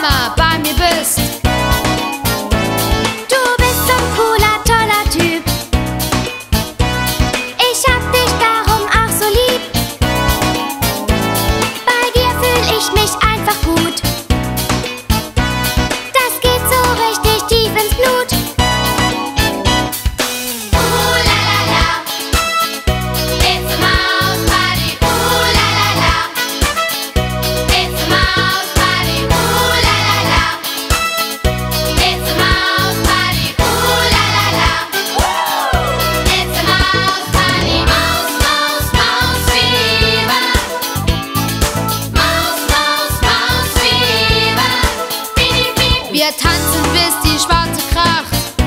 Sama Wir tanzen bis die Schwarze kracht.